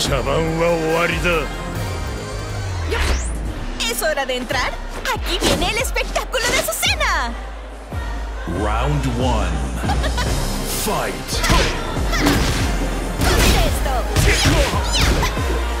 茶番は終わりだ ¿Es hora de entrar? Aquí viene el espectáculo de Azucena. Round one. Fight. ¡Coge esto!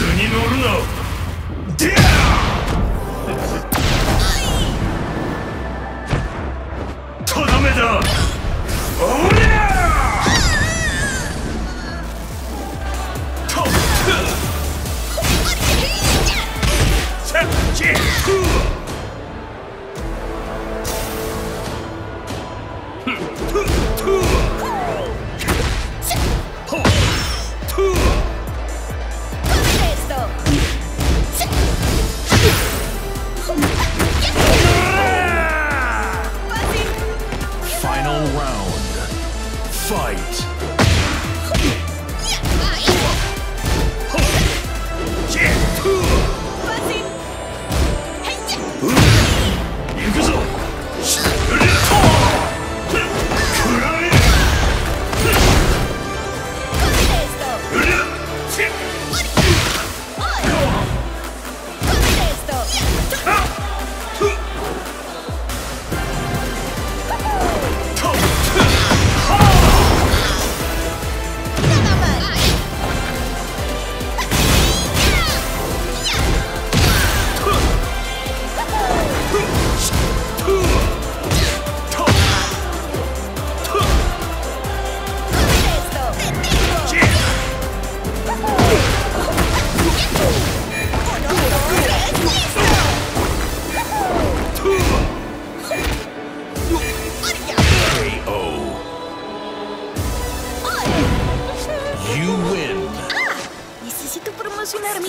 図に乗るなデアとどめだおりゃトップセッチフー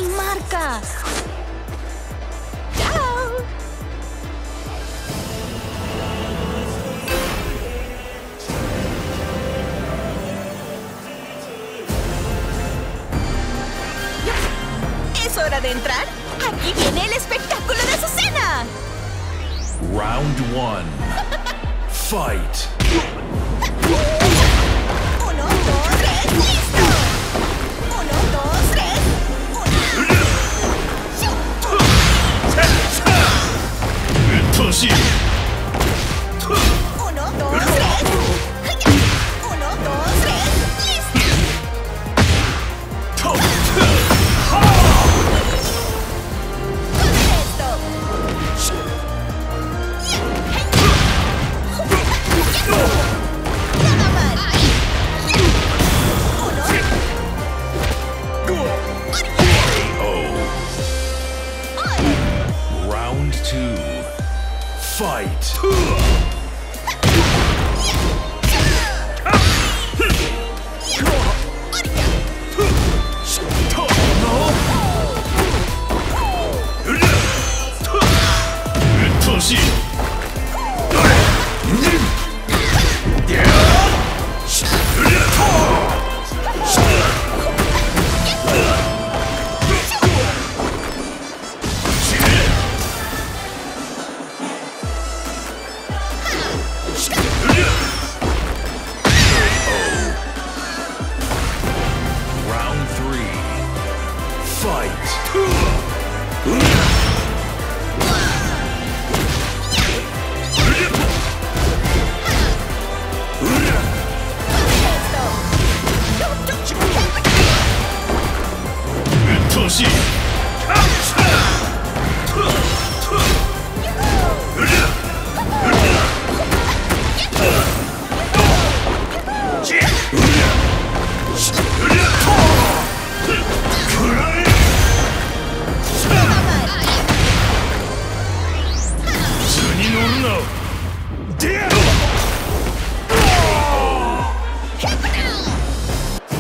marcas. ¡Chao! ¿Es hora de entrar? Aquí viene el espectáculo de Azucena. Round one. Fight. Hoo!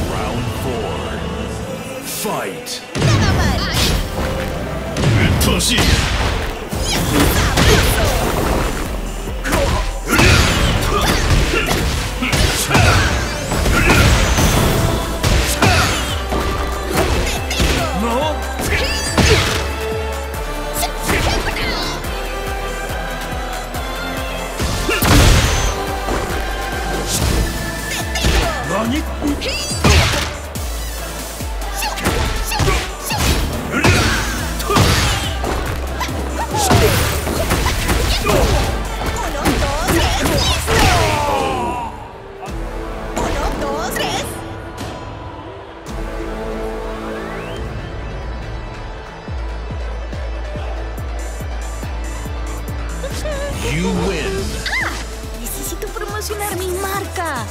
Round four. Fight! You win! Necesito promocionar mi marca.